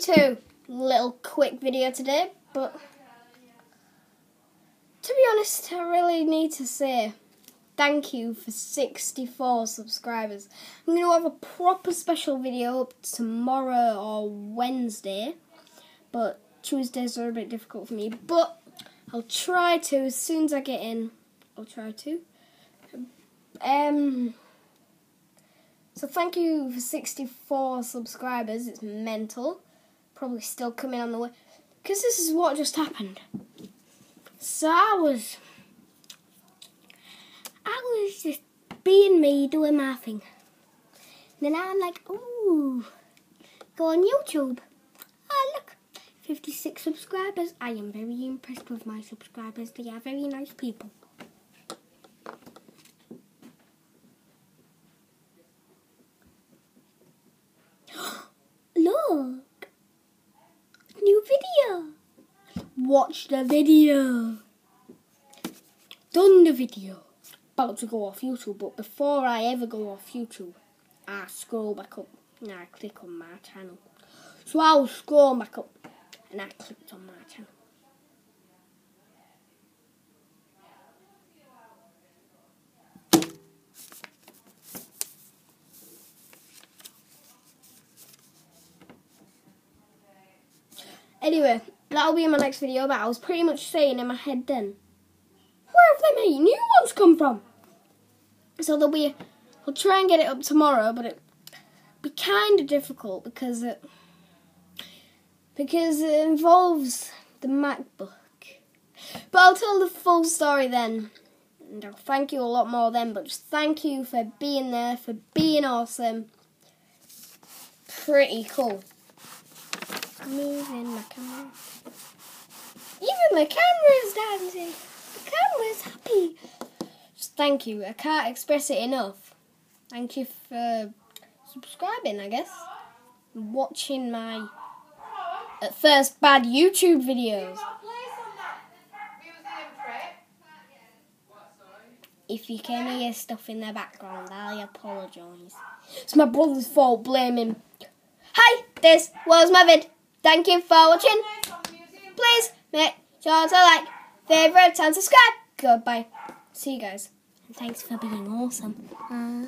to little quick video today, but to be honest, I really need to say thank you for 64 subscribers. I'm going to have a proper special video up tomorrow or Wednesday, but Tuesdays are a bit difficult for me, but I'll try to as soon as I get in. I'll try to. Um. So thank you for 64 subscribers. It's mental. Probably still coming on the way. Because this is what just happened. So I was... I was just being me, doing my thing. And then I'm like, ooh, go on YouTube. Oh, look, 56 subscribers. I am very impressed with my subscribers. They are very nice people. Look! New video! Watch the video! Done the video. About to go off YouTube, but before I ever go off YouTube, I scroll back up and I click on my channel. So I'll scroll back up and I clicked on my channel. Anyway, that'll be in my next video, but I was pretty much saying in my head then, where have them eight new ones come from? So there'll be, I'll try and get it up tomorrow, but it'll be kind of difficult because it, because it involves the MacBook. But I'll tell the full story then. And I'll thank you a lot more then, but just thank you for being there, for being awesome. Pretty cool moving my camera. Even the camera's dancing. The camera's happy. Just thank you. I can't express it enough. Thank you for subscribing, I guess. Watching my, at first, bad YouTube videos. If you can hear stuff in the background, I apologise. It's my brother's fault, blame him. Hi, this was my vid. Thank you for watching. Please make sure to like, favorite, and subscribe. Goodbye. See you guys. And thanks for being awesome. Uh,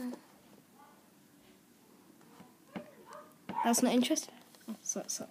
that's not interesting. Oh, so, so.